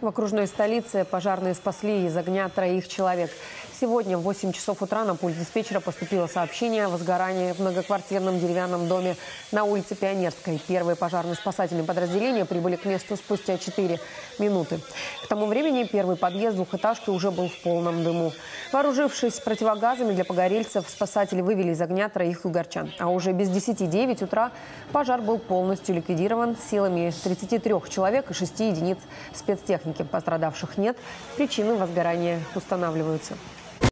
В окружной столице пожарные спасли из огня троих человек. Сегодня в 8 часов утра на пульт диспетчера поступило сообщение о возгорании в многоквартирном деревянном доме на улице Пионерской. Первые пожарно-спасательные подразделения прибыли к месту спустя 4 минуты. К тому времени первый подъезд двухэтажки уже был в полном дыму. Вооружившись противогазами для погорельцев, спасатели вывели из огня троих угорчан. А уже без 10-9 утра пожар был полностью ликвидирован силами 33 человек и 6 единиц спецтехники. Пострадавших нет. Причины возгорания устанавливаются.